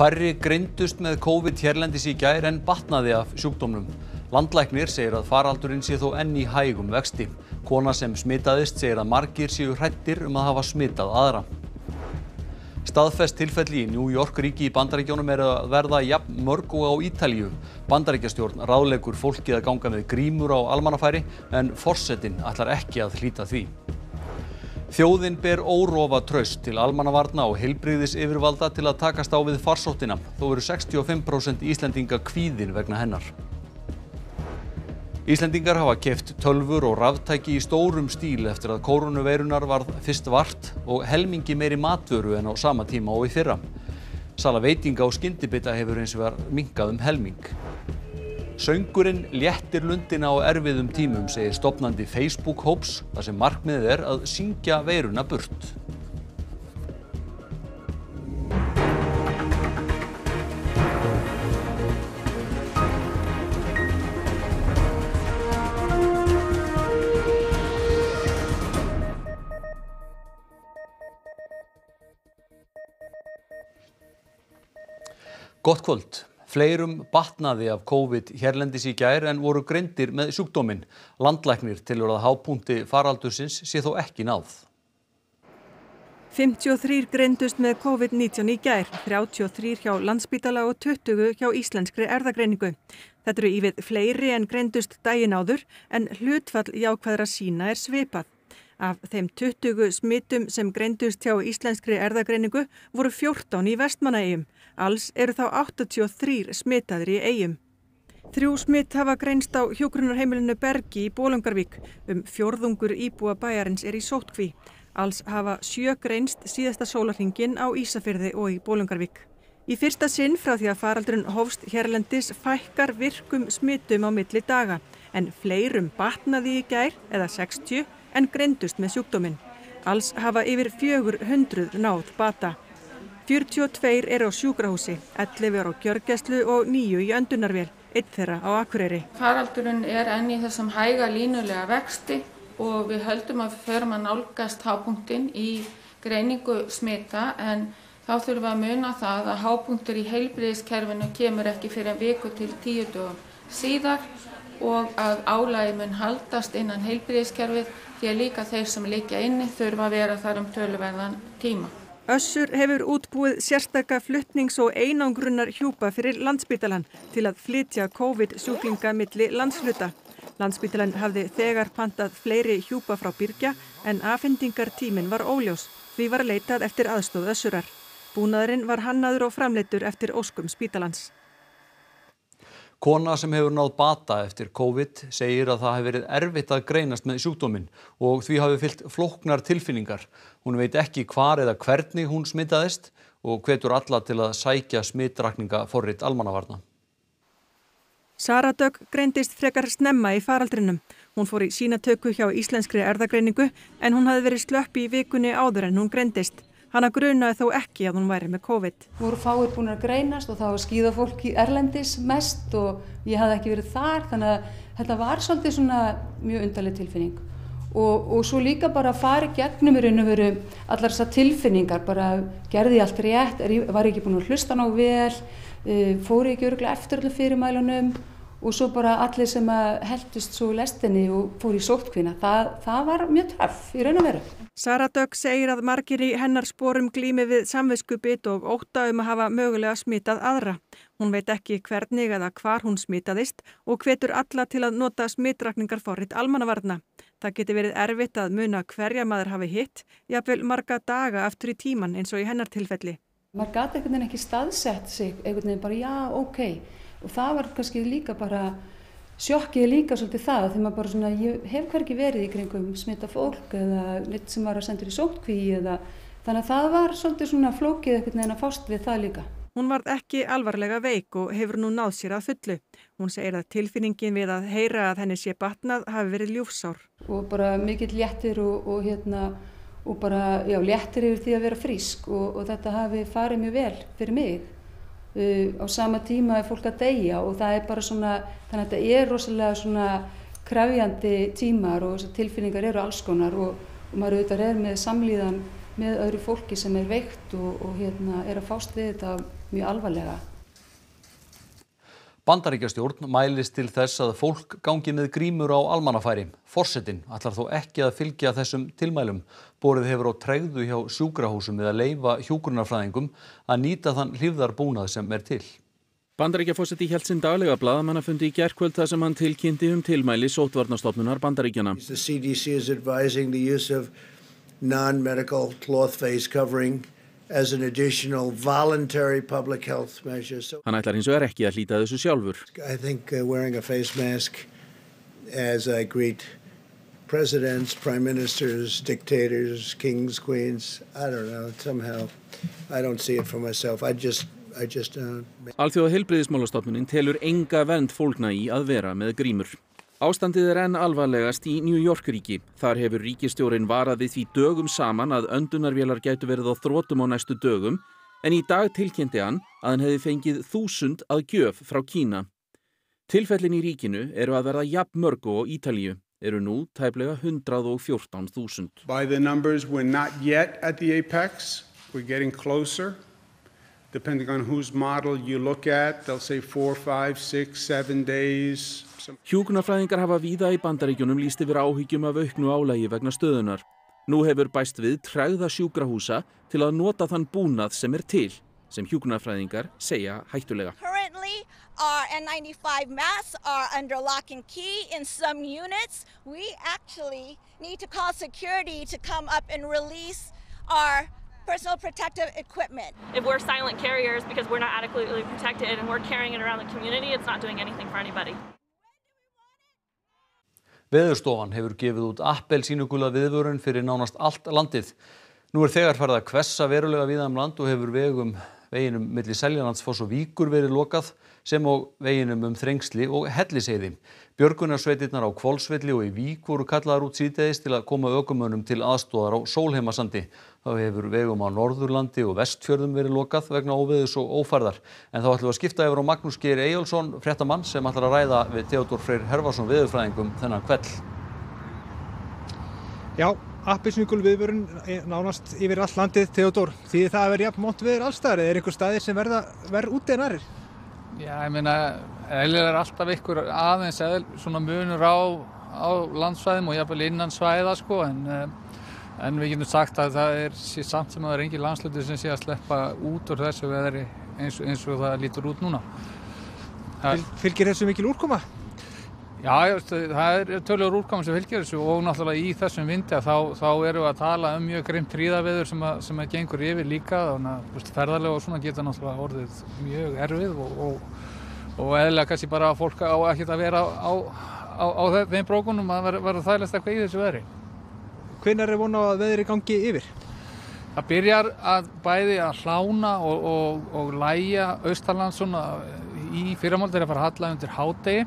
Færri greindust með COVID hérlendis í gær en batnaði af sjúkdómnum. Landlæknir segir að faraldurinn sé þó enn í hægum vexti. Kona sem smitaðist segir að margir séu hrættir um að hafa smitað aðra. Staðfest tilfelli í New York ríki í Bandaríkjónum er að verða jafn mörg og á Ítalíu. Bandaríkjastjórn ráðlegur fólkið að ganga með grímur á almannafæri en forsetinn ætlar ekki að hlýta því. Þjóðin ber órofa traust til almannavarna og heilbrigðis yfirvalda til að takast á við farsóttina. Þó eru 65% Íslendinga kvíðin vegna hennar. Íslendingar hafa keft tölvur og raftæki í stórum stíl eftir að kórunuveirunar varð fyrst vart og helmingi meiri matvöru en á sama tíma og í fyrra. Sala veitinga og skyndibita hefur eins og verið minkað um helming. Söngurinn léttir lundina á erfiðum tímum, segir stopnandi Facebook-hóps, þar sem markmiðið er að syngja veiruna burt. Gott kvöld. Fleirum batnaði af COVID hérlendis í gær en voru greindir með sjúkdóminn. Landlæknir tilur að hápunkti faraldursins sé þó ekki náð. 53 greindust með COVID-19 í gær, 33 hjá Landspítala og 20 hjá Íslenskri erðagreiningu. Þetta eru ívið fleiri en greindust daginn áður en hlutfall jákvæðra sína er svipað. Af þeim 20 smittum sem greindust hjá Íslenskri erðagreiningu voru 14 í vestmannaegjum. Alls eru þá 83 smitaðir í eigum. Þrjú smitt hafa greinst á hjókrunarheimilinu Bergi í Bólungarvík. Um fjórðungur íbúa bæjarins er í sótkví. Alls hafa sjö greinst síðasta sólarhingin á Ísafyrði og í Bólungarvík. Í fyrsta sinn frá því að faraldurinn hófst hérlendis fækkar virkum smittum á milli daga en fleirum batnaði í gær eða 60 en greindust með sjúkdóminn. Alls hafa yfir 400 náð bata. 42 eru á sjúkrahúsi, 11 eru á gjörgæslu og 9 í öndunarvél, eitt þeirra á Akureyri. Faraldurinn er enn í þessum hæga línulega vexti og við höldum að við förum að nálgast hápunktinn í greiningu smita en þá þurfum við að muna það að hápunktur í heilbriðiskerfinu kemur ekki fyrir en viku til tíu dögum síðar og að álægi mun haldast innan heilbriðiskerfið því að líka þeir sem liggja inni þurfa að vera þar um töluverðan tíma. Össur hefur útbúið sérstaka fluttnings- og einangrunnar hjúpa fyrir landsbítalan til að flytja COVID-sjúklinga milli landsluta. Landsbítalan hafði þegar pantað fleiri hjúpa frá Byrkja en afhendingartímin var óljós. Því var leitað eftir aðstóð Össurar. Búnaðurinn var hannaður og framleitur eftir óskum spítalans. Kona sem hefur náð bata eftir COVID segir að það hefur verið erfitt að greinast með sjúkdóminn og því hafi fyllt flóknar tilfinningar. Hún veit ekki hvar eða hvernig hún smitaðist og hvetur alla til að sækja smitrakninga forrit almannavarna. Sara Dögg greindist frekar snemma í faraldrinum. Hún fór í sínatöku hjá Íslenskri erðagreiningu en hún hafi verið slöpp í vikunni áður en hún greindist. Hanna grunaði þó ekki að hún væri með COVID. voru fáir búin að greinast og það var skýða fólk í Erlendis mest og ég hafði ekki verið þar þannig að þetta var svolítið svona mjög undarleg tilfinning og, og svo líka bara að fara gegnum í raun og veru allar þessar tilfinningar bara gerði ég allt rétt, var ég ekki búin að hlusta ná vel, uh, fór ég ekki örgulega eftir allir fyrirmælunum og svo bara allir sem heldust svo lestinni og fór í sóttkvína, það, það var mjög töff í raun og veru. Sara Dögg segir að margir í hennar sporum glími við samviskubit og ótta um að hafa mögulega smitað aðra. Hún veit ekki hvernig eða hvar hún smitaðist og hvetur alla til að nota smitrakningar forrit almannavarna. Það geti verið erfitt að muna hverja maður hafi hitt, jafnvel marga daga aftur í tíman eins og í hennar tilfelli. maður gæti einhvern veginn ekki staðsett sig einhvern veginn bara já, ok og það var kannski líka bara sjokkið líka svolítið það þegar maður bara svona, ég hef hvergi verið í kringum smita fólk eða litt sem var að sendur í sótkví eða þannig að það var svolítið svona flókið einhvern veginn að fást við það líka. Hún varð ekki alvarlega veik og hefur nú náð sér að fullu. Hún segir að tilfinningin við að heyra að henni sé batnað hafi verið ljúfsár. og bara mikill léttir og, og hérna og bara, já, léttir yfir því að vera frísk og, og þetta hafi farið mjög vel fyrir mig. Uh, á sama tíma er fólk að deyja og það er bara svona, þannig að þetta er rosalega svona krefjandi tímar og tilfinningar eru alls konar og, og maður auðvitað er með samlíðan með öðru fólki sem er veikt og, og hérna, er að fást við þetta mjög alvarlega. Bandaríkjastjórn mælist til þess að fólk gangi með grímur á almannafæri. Forsetin ætlar þó ekki að fylgja þessum tilmælum. Borið hefur á tregðu hjá sjúkrahúsum við að leifa hjúgrunarfræðingum að nýta þann hlýfðarbúnað sem er til. Bandaríkjaforseti held sinn daglega blaðamannafundi í gerkvöld þar sem hann tilkynnti um tilmæli sótvarnastofnunar Bandaríkjana. The CDC is advising the use of non-medical cloth face covering as an additional voluntary public health measure. So Hann ætlar hins vegar ekki að hlýta þessu sjálfur. I think uh, wearing a face mask as I greet presidents, prime ministers, dictators, kings, queens, I don't know, somehow I don't see it for myself. I just, I just uh, Alþjóða heilbriðismálastofnunin telur enga vernd fólkna í að vera með grímur. Ástandið er enn alvarlegast í New York ríki. Þar hefur ríkistjórin varað við því dögum saman að öndunarvélar gætu verið á þrótum á næstu dögum en í dag tilkynnti hann að hann hefði fengið þúsund að gjöf frá Kína. Tilfellin í ríkinu eru að verða jafn mörgu og Ítalíu, eru nú tæplega 114.000. By the numbers, we're not yet at the apex. We're getting closer. Depending on whose model you look at, they'll say four, five, six, seven days. Hjúkunarfræðingar hafa víða í bandaríkjunum líst yfir áhyggjum af auknu álægi vegna stöðunar. Nú hefur bæst við trægða sjúkrahúsa til að nota þann búnað sem er til, sem hjúkunarfræðingar segja hættulega. Our N95 masks are under lock and key in some units. We actually need to call security to come up and release our personal protective equipment. if we're silent carriers because we're not adequately protected and we're carrying it around the community, it's not doing anything for anybody. Veðurstofan hefur gefið út appelsínugula viðvörun fyrir nánast allt landið. Nú er þegar farið að kvessa verulega viða um land og hefur vegum veginum milli Seljalandsfoss og Víkur verið lokað sem og veginum um Þrengsli og Helliseiði. Björgunarsveitirnar á Kvolsvelli og í Vík voru kallaðar út síðdeis til að koma ökumönnum til aðstóðar á Sólheimasandi. Þá hefur vegum á Norðurlandi og Vestfjörðum verið lokað vegna óveðus og ófærðar. En þá ætlum við að skipta yfir á Magnús Geir Eyjálsson, fréttamann sem ætlar að ræða við Theodor Freyr Herfarsson veðurfræðingum þennan kveld. Já, appisningul viðvörun nánast yfir all landið, Theodor. Því það að vera jafn mónt viður allstaðar eða er einhver staðir sem verða verð úti en aðrir? Já, ég meina, eðlilega er alltaf ykkur aðeins eðl, svona munur á, á landsvæðum og jafnvel innan svæða sko, en, eh, en við getum sagt að það er samt sem að það er engin landsluti sem sé að sleppa út úr þessu veðri eins, eins og það lítur út núna. Fylg, fylgir þessu mikil úrkoma? Já, það er tölugur úrkoma sem fylgir þessu og náttúrulega í þessum vindi þá, þá erum við að tala um mjög grimt tríðaveður sem, sem að gengur yfir líka þannig að ferðarlega og svona geta náttúrulega orðið mjög erfið og, og, og eðlilega kannski bara að fólk á ekkert að vera á, á, á þeim brókunum að vera, vera þægilegst eitthvað í þessu veðri. Hvenær er vona að veðri gangi yfir? Það byrjar að bæði að hlána og, og, og læja austalands svona í fyrramáldir að fara að halla undir hádegi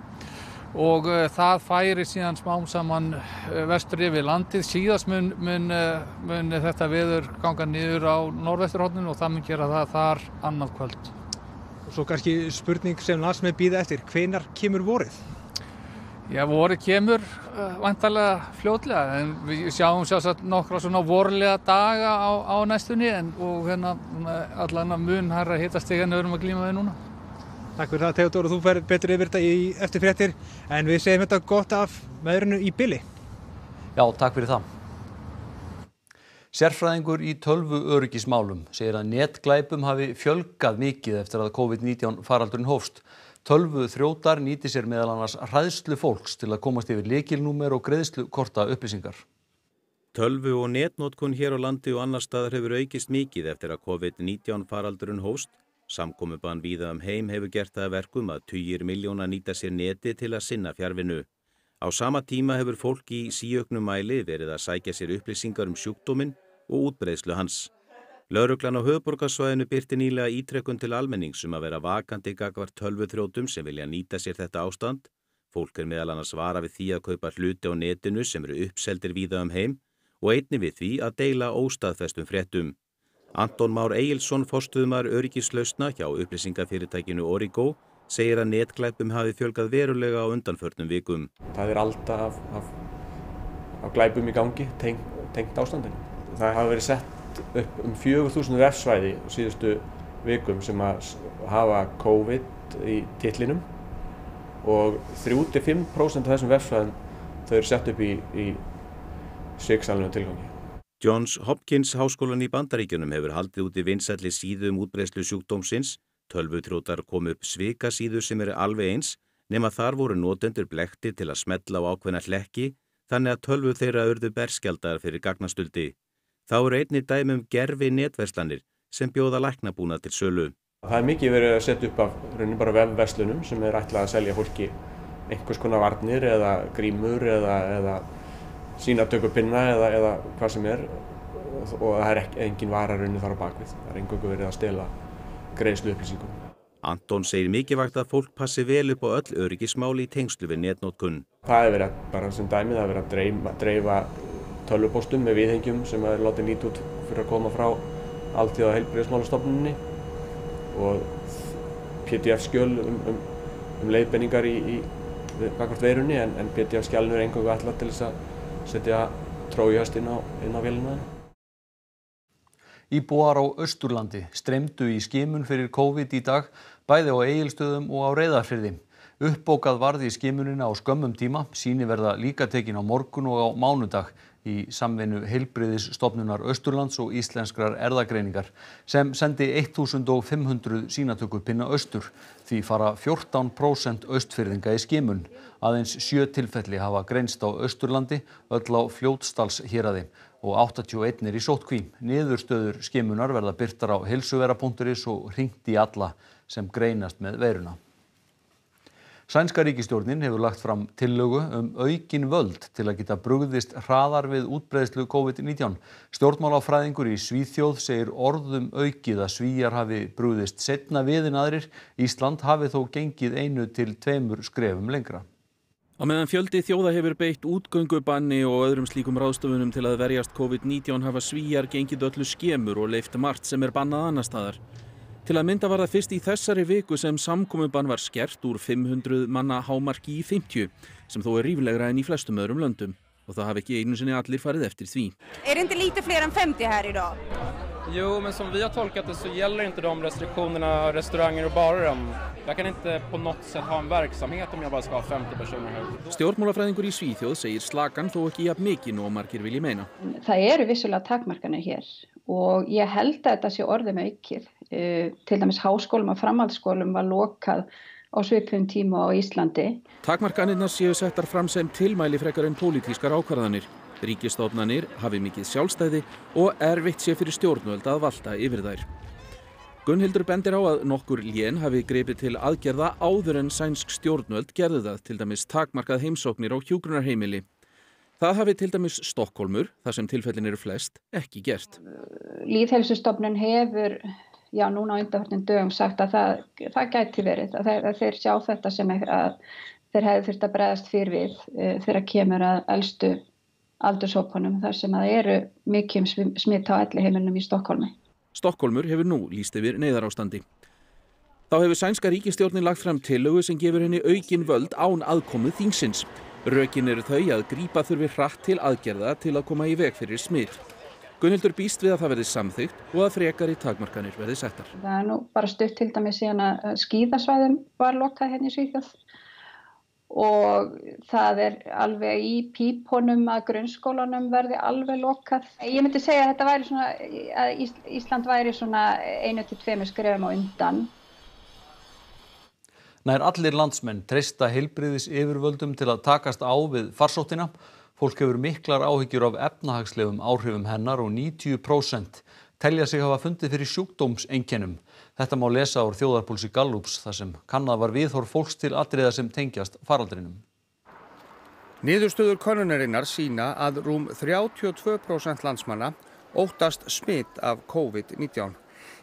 og uh, það færi síðan smám saman uh, vestur yfir landið. Síðast mun, mun, uh, mun þetta veður ganga niður á norðvesturhóttinu og það mun gera það þar annað kvöld. Og svo kannski spurning sem landsmið býða eftir, hvenar kemur vorið? Já, vorið kemur uh, vantarlega fljótlega en við sjáum sjálfsagt nokkra svona vorlega daga á, á næstunni en, og hérna allan að mun hærra hittast þegar við erum að glíma við núna. Takk fyrir það Theodor og þú fer betur yfir þetta í eftir fréttir en við segjum þetta gott af meðrunu í bili. Já, takk fyrir það. Sérfræðingur í tölvu öryggismálum segir að netglæpum hafi fjölgað mikið eftir að COVID-19 faraldurinn hófst. Tölvu þrjótar nýti sér meðal annars hræðslu fólks til að komast yfir lekilnúmer og greiðslu korta upplýsingar. Tölvu og netnótkun hér á landi og annar staðar hefur aukist mikið eftir að COVID-19 faraldurinn hóst Samkomubann víða um heim hefur gert það verkum að tugir miljóna nýta sér neti til að sinna fjárvinu. Á sama tíma hefur fólk í síöknum mæli verið að sækja sér upplýsingar um sjúkdóminn og útbreiðslu hans. Lauruglan á höfuborgarsvæðinu byrti nýlega ítrekkun til almennings um að vera vakandi gagvart tölvuþrótum sem vilja nýta sér þetta ástand. Fólk er meðal annars vara við því að kaupa hluti á netinu sem eru uppseldir víða um heim og einni við því að deila óstaðfestum fréttum. Anton Már Egilson, forstuðumar öryggislausna hjá upplýsingafyrirtækinu Origo, segir að netglæpum hafi fjölgað verulega á undanförnum vikum. Það er alltaf af, af, af glæpum í gangi tengt, ástandinu. Það hafa verið sett upp um 4.000 vefsvæði síðustu vikum sem að hafa COVID í titlinum og 3-5% af þessum vefsvæðum þau eru sett upp í, í sviksalunum tilgangi. Johns Hopkins háskólan í Bandaríkjunum hefur haldið út í vinsælli síðu um útbreyslu sjúkdómsins. Tölvutrjótar kom upp svika síður sem eru alveg eins nema þar voru notendur blekti til að smetla á ákveðna hlekki þannig að tölvu þeirra urðu berskjaldar fyrir gagnastuldi. Þá eru einni dæmum gerfi netverslanir sem bjóða læknabúna til sölu. Það er mikið verið að setja upp af raunin bara vefverslunum sem er ætlað að selja fólki einhvers konar varnir eða grímur eða, eða sínatökupinna eða, eða hvað sem er og það er engin vararunni þar á bakvið. Það er einhverju verið að stela greiðslu upplýsingum. Anton segir mikilvægt að fólk passi vel upp á öll öryggismáli í tengslu við netnótkun. Það er verið bara sem dæmið að vera að dreifa, dreifa tölvupóstum með viðhengjum sem er látið nýtt út fyrir að koma frá alltíða heilbriðismálastofnunni og PDF-skjöl um, um, um leiðbenningar í, í kakvart veirunni en, en PDF-skjálnur er einhverju alltaf til þess að setja trójuhast inn á, á vélina. Íbúar á Östurlandi streymdu í skimun fyrir COVID í dag bæði á eigilstöðum og á reyðarfyrði. Uppbókað varði í skimunina á skömmum tíma, síni verða líka tekin á morgun og á mánudag í samvinnu heilbriðisstofnunar Östurlands og íslenskrar erðagreiningar sem sendi 1500 sínatöku pinna austur því fara 14% austfyrðinga í skimun. Aðeins sjö tilfelli hafa greinst á Östurlandi, öll á fljótsdals héræði og 81 er í sótkví. Niðurstöður skimunar verða byrtar á helsuvera.is og ringt í alla sem greinast með veiruna. Sænska ríkistjórnin hefur lagt fram tillögu um aukin völd til að geta brugðist hraðar við útbreiðslu COVID-19. Stjórnmálafræðingur í Svíþjóð segir orðum aukið að Svíjar hafi brugðist setna við en aðrir. Ísland hafi þó gengið einu til tveimur skrefum lengra. Á meðan fjöldi þjóða hefur beitt útgöngubanni og öðrum slíkum ráðstöfunum til að verjast COVID-19 hafa Svíjar gengið öllu skemur og leift margt sem er bannað annar staðar. Til að mynda var það fyrst í þessari viku sem samkomubann var skert úr 500 manna hámarki í 50 sem þó er ríflegra enn í flestum öðrum löndum och það hafi ekki einu sinni allir farið eftir því. Är det inte lite fler än 50 här idag? Jo, men som vi har tolkat det så gäller inte de restriktionerna restauranger och barer. Jag kan inte på något sätt ha en verksamhet om jag bara ska ha 50 personer här. Stjórnmálafræðingur í Svíþjóð segir slagan þó ekki jafn mikið nú margir vilji meina. Það eru vissulega takmarkanir hér og ég held að þetta sé orðið með aukið. Til dæmis háskólum og framhaldsskólum var lokað á svipum tíma á Íslandi. Takmarkanirnar séu settar fram sem tilmæli frekar en pólitískar ákvarðanir. Ríkistofnanir hafi mikið sjálfstæði og erfitt sé fyrir stjórnvöld að valda yfir þær. Gunnhildur bendir á að nokkur lén hafi greipið til aðgerða áður en sænsk stjórnvöld gerði það, til dæmis takmarkað heimsóknir á hjúgrunarheimili. Það hafi til dæmis Stokkólmur, þar sem tilfellin eru flest, ekki gert. Líðhelsustofnun hefur, já núna á undarhörnum dögum sagt að það, það gæti verið, að þeir, að þeir sjá þetta sem að þeir hefði þurft að bregðast fyrir við uh, þegar kemur að eldstu aldurshópunum þar sem að eru mikið um smitt á elli heimilnum í Stokkólmi. Stokkólmur hefur nú líst yfir neyðarástandi. Þá hefur sænska ríkistjórnin lagt fram tillögu sem gefur henni aukin völd án aðkomu þingsins. Rökin eru þau að grípa þurfi hratt til aðgerða til að koma í veg fyrir smitt. Gunnhildur býst við að það verði samþygt og að frekari takmarkanir verði settar. Það er nú bara stutt til dæmi síðan að skíðasvæðum var lokað hérna í Svíþjóð og það er alveg í pípunum að grunnskólanum verði alveg lokað. Ég myndi segja að þetta væri svona, að Ísland væri svona einu til tveimur skrefum á undan. Nær allir landsmenn treysta heilbriðis yfirvöldum til að takast á við farsóttina. Fólk hefur miklar áhyggjur af efnahagslegum áhrifum hennar og 90% telja sig hafa fundið fyrir sjúkdómseinkennum. Þetta má lesa úr þjóðarpúlsi Gallups þar sem kannad var viðhorf fólks til atriða sem tengjast faraldrinum. Niðurstöður konunarinnar sína að rúm 32% landsmanna óttast smitt af COVID-19.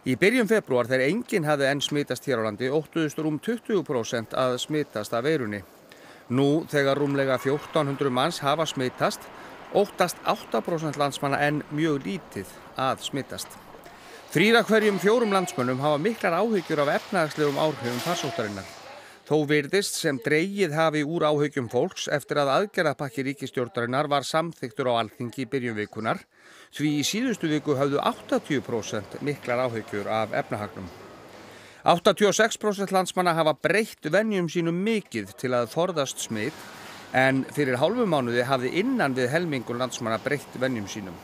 Í byrjun februar þegar enginn hafði enn smittast hér á landi óttuðust rúm 20% að smittast af veirunni. Nú þegar rúmlega 1400 manns hafa smittast óttast 8% landsmanna enn mjög lítið að smittast. Þrýra hverjum fjórum landsmönnum hafa miklar áhyggjur af efnahagslegum áhrifum farsóttarinnar. Þó virðist sem dreigið hafi úr áhyggjum fólks eftir að aðgerðapakki ríkistjórnarinnar var samþyktur á alþingi í byrjun vikunar því í síðustu viku hafðu 80% miklar áhyggjur af efnahagnum. 86% landsmanna hafa breytt vennjum sínum mikið til að forðast smitt en fyrir hálfu mánuði hafði innan við helmingur landsmanna breytt vennjum sínum.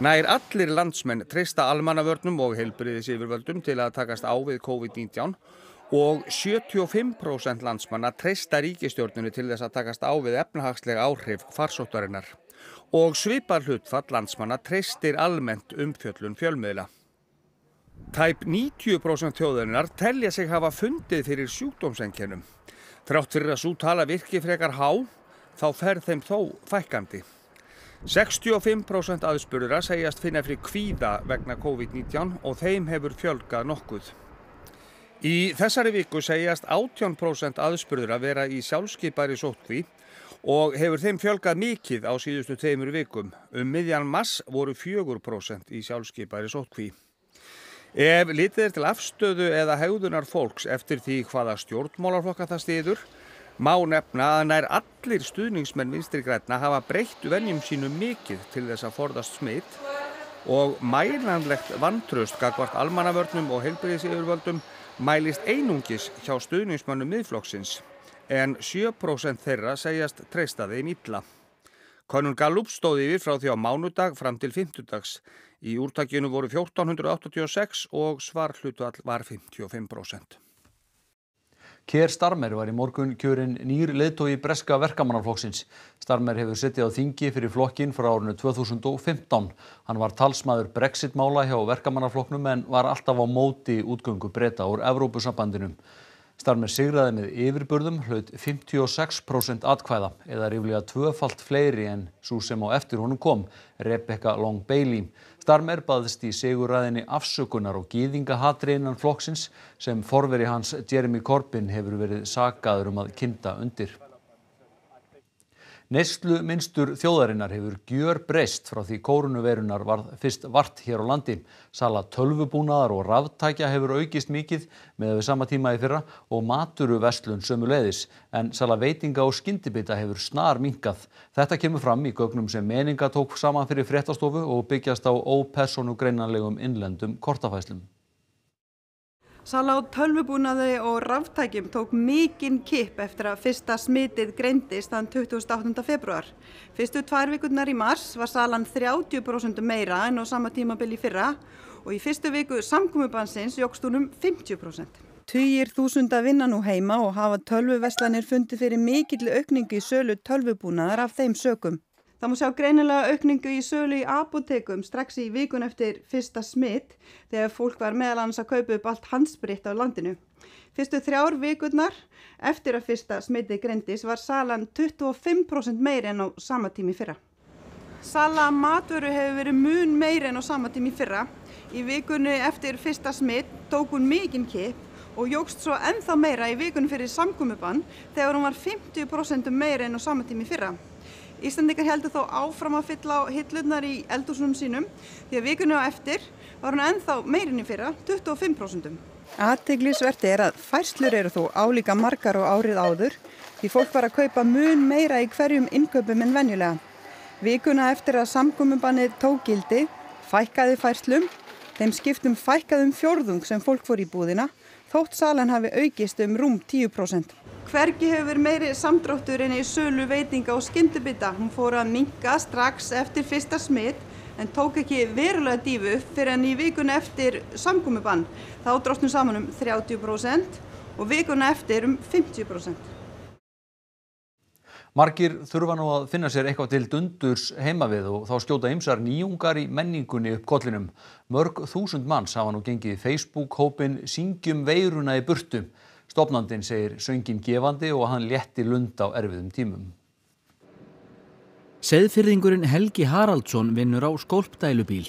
Nær allir landsmenn treysta almannavörnum og heilbriðis yfirvöldum til að takast á við COVID-19 og 75% landsmanna treysta ríkistjórnunu til þess að takast á við efnahagslega áhrif farsóttarinnar og svipar hlutfall landsmanna treystir almennt umfjöllun fjölmiðla. Tæp 90% þjóðarinnar telja sig hafa fundið fyrir sjúkdómsenkjönum. Þrátt fyrir að svo tala virki frekar há, þá fer þeim þó fækandi. 65% aðspurðura segjast finna fyrir kvíða vegna COVID-19 og þeim hefur fjölgað nokkuð. Í þessari viku segjast 18% aðspurðura vera í sjálfskeipari sótkví og hefur þeim fjölgað mikið á síðustu teimur vikum. Um miðjan mass voru 4% í sjálfskeipari sótkví. Ef litið er til afstöðu eða hegðunar fólks eftir því hvaða stjórnmálarflokka það stiður, má nefna að nær allir stuðningsmenn vinstri græna hafa breytt vennjum sínu mikið til þess að forðast smitt og mælanlegt vantröst gagvart almannavörnum og heilbreyðsíðurvöldum mælist einungis hjá stuðningsmönnum miðflokksins en 7% þeirra segjast treysta þeim illa. Konun Gallup stóði yfir frá því á mánudag fram til 50 dags. Í úrtakjunu voru 1486 og svarhlutvall var 55%. Kér Starmer var í morgun kjörin nýr leiðtói breska verkamannaflokksins. Starmer hefur sittið á þingi fyrir flokkin frá árinu 2015. Hann var talsmaður brexit-mála hjá verkamannaflokknum en var alltaf á móti útgöngu breyta úr Evrópusambandinum. Starmer sigraði með yfirburðum hlaut 56% atkvæða eða ríflega tvöfalt fleiri en svo sem á eftir honum kom, Rebecca Long Bailey. Starmer baðist í seguræðinni afsökunar og gýðingahatri innan flokksins sem forveri hans Jeremy Corbyn hefur verið sagaður um að kynnta undir. Neyslu minnstur þjóðarinnar hefur gjör breyst frá því kórunuveirunar var fyrst vart hér á landi. Sala tölvubúnaðar og ráftækja hefur aukist mikið með við sama tíma í fyrra og maturu vestlun sömu leiðis. En sala veitinga og skyndibita hefur snar minkað. Þetta kemur fram í gögnum sem meninga tók saman fyrir fréttastofu og byggjast á ópersonu greinanlegum innlendum kortafæslum. Sala á tölvubúnaði og ráftækjum tók mikinn kipp eftir að fyrsta smitið greindist þann 28. februar. Fyrstu tvær vikurnar í mars var salan 30% meira en á sama tímabil í fyrra og í fyrstu viku samkomiðbansins jógst hún um 50%. Tugir þúsunda vinna nú heima og hafa tölvuveslanir fundið fyrir mikill aukningu í sölu tölvubúnaðar af þeim sökum. Það má sjá greinilega aukningu í sölu í apotekum strax í vikun eftir fyrsta smitt þegar fólk var meðal annars að kaupa upp allt hansbritt á landinu. Fyrstu þrjár vikurnar eftir að fyrsta smittið greindis var salan 25% meiri en á sama tími fyrra. Sala matvöru hefur verið mun meiri en á sama tími fyrra. Í vikunni eftir fyrsta smitt tók hún mikinn kipp og jógst svo ennþá meira í vikunni fyrir samgómiðbann þegar hún var 50% meiri en á sama tími fyrra. Íslandikar heldur þó áfram að fylla á hillunar í eldúsunum sínum því að vikunni á eftir var hann ennþá meirinni fyrra, 25%. Aðteglisvert er að færslur eru þó álíka margar og árið áður því fólk var að kaupa mun meira í hverjum innkaupum en venjulega. Vikuna eftir að samgömmubannið tók gildi, fækkaði færslum, þeim skiptum fækkaðum fjórðung sem fólk fór í búðina, þótt salan hafi aukist um rúm 10%. Hvergi hefur meiri samdráttur en í sölu veitinga og skyndubita. Hún fór að minka strax eftir fyrsta smitt en tók ekki verulega dífu fyrir en í vikun eftir samgómiðbann. Þá dróstnum saman um 30% og vikun eftir um 50%. Margir þurfa nú að finna sér eitthvað til dundurs heima við og þá skjóta ymsar nýjungar í menningunni upp kollinum. Mörg þúsund manns hafa nú gengið Facebook-hópin Syngjum veiruna í burtu. Stopnandin segir söngin gefandi og hann létti lund á erfiðum tímum. Seðfyrðingurinn Helgi Haraldsson vinnur á skólpdælubíl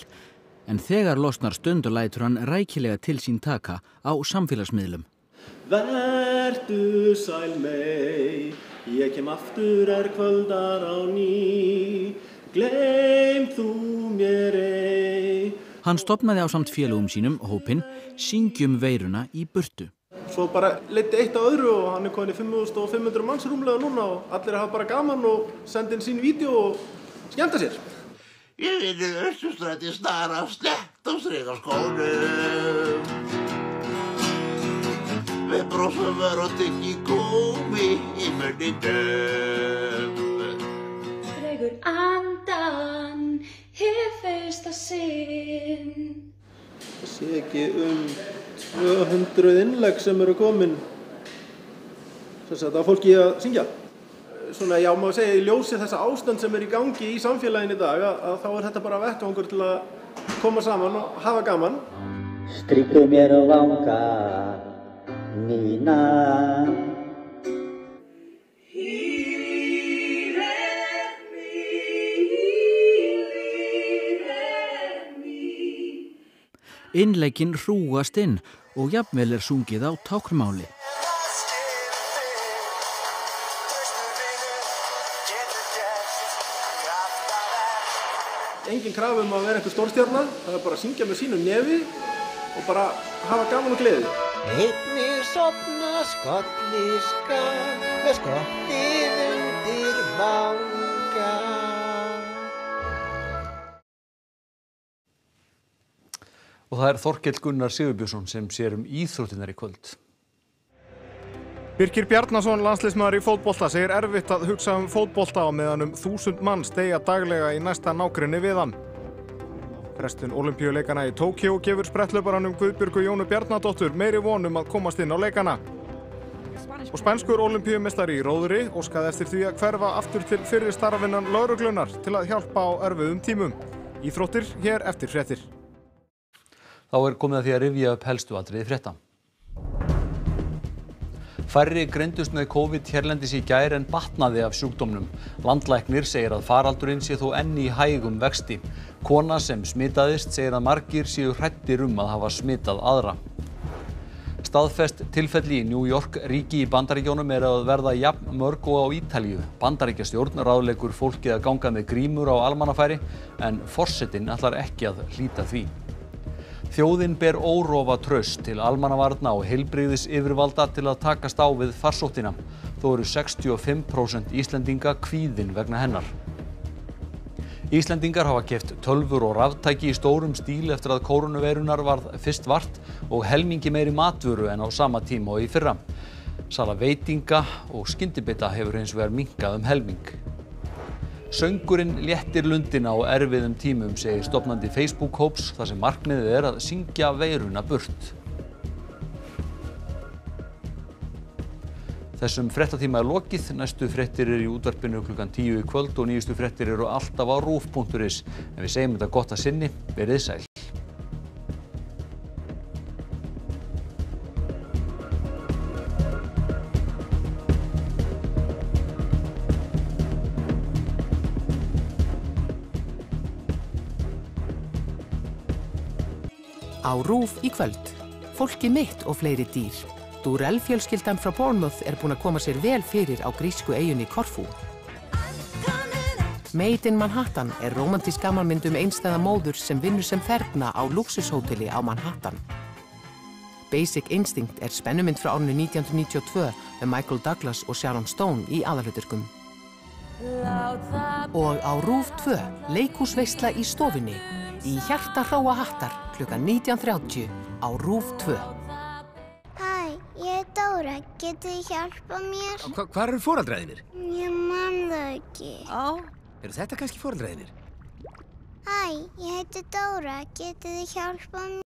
en þegar losnar stundu lætur hann rækilega til sín taka á samfélagsmiðlum. Vertu sæl mei, ég kem aftur er kvöldar á ný, gleym þú mér ei. Hann stopnaði á samt félögum sínum hópin Syngjum veiruna í burtu. Svo bara leiti eitt á öðru og hann er komin í 5500 manns rúmlega núna og allir hafa bara gaman og sendi inn sín vídeo og skemmta sér. Ég vinn í Östustræti snara slett á stregaskónum Við brosum verð og tyggi gómi í munninum Dregur andan, hef fyrsta sinn. Það sé ekki um 200 innlegg sem eru komin þess að það fólki að syngja. Svona, já, maður segja í ljósi þessa ástand sem er í gangi í samfélaginu í dag að, að þá er þetta bara vettvangur til að koma saman og hafa gaman. Strýku mér og vanga mína Innleikin hrúast inn og jafnvel er sungið á táknmáli. Engin kraf um að vera einhver stórstjarnar, það er bara að syngja með sínum nefi og bara hafa gaman og gleði. Einni sopna skolliska með skottið undir vanga Og það er Þorkell Gunnar Sigurbjörnsson sem sér um íþróttinar í kvöld. Birkir Bjarnason, landsliðsmaður í fótbolta, segir erfitt að hugsa um fótbolta á meðan um þúsund mann stegja daglega í næsta nákrenni við hann. Frestun olimpíuleikana í Tókjó gefur sprettlöparanum Guðbjörgu Jónu Bjarnadóttur meiri vonum að komast inn á leikana. Og spænskur olimpíumestari í Róðuri óskaði eftir því að hverfa aftur til fyrir starfinnan lauruglunar til að hjálpa á erfiðum tímum. Íþróttir hér eftir fréttir. Þá er komið að því að rifja upp helstu atriði frétta. Færri greindust með COVID hérlendis í gær en batnaði af sjúkdómnum. Landlæknir segir að faraldurinn sé þó enn í hægum vexti. Kona sem smitaðist segir að margir séu hrættir um að hafa smitað aðra. Staðfest tilfelli í New York ríki í Bandaríkjónum er að verða jafn mörg og á Ítalíu. Bandaríkjastjórn ráðleikur fólkið að ganga með grímur á almannafæri en forsetin ætlar ekki að hlýta því. Þjóðin ber órofa traust til almannavarna og heilbrigðis yfirvalda til að takast á við farsóttina. Þó eru 65% Íslendinga kvíðin vegna hennar. Íslendingar hafa keft tölfur og raftæki í stórum stíl eftir að kórunuveirunar varð fyrst vart og helmingi meiri matvöru en á sama tíma og í fyrra. Sala veitinga og skyndibita hefur hins vegar minkað um helming. Söngurinn léttir lundina á erfiðum tímum, segir stopnandi Facebook-hóps þar sem markmiðið er að syngja veiruna burt. Þessum frettatíma er lokið, næstu frettir eru í útvarpinu klukkan 10 í kvöld og nýjustu frettir eru alltaf á rúf.is. En við segjum þetta gott að sinni, verið sæl. Á RÚF í kvöld. Fólki mitt og fleiri dýr. Durell fjölskyldan frá Bournemouth er búin að koma sér vel fyrir á grísku eiginni Korfu. Made in Manhattan er romantísk gamanmynd um einstæða móður sem vinnur sem þerna á luxushóteli á Manhattan. Basic Instinct er spennumynd frá árinu 1992 með Michael Douglas og Sharon Stone í aðalhuturkum. Og á RÚF 2, leikúsveistla í stofinni, í hjarta hróa hattar klukkan 19.30 á RÚF 2. Hæ, ég er Dóra. Getur þið hjálpað mér? Hva, hvað eru fóraldræðinir? Ég man það ekki. Á. Eru þetta kannski fóraldræðinir? Hæ, ég heiti Dóra. Getur þið hjálpað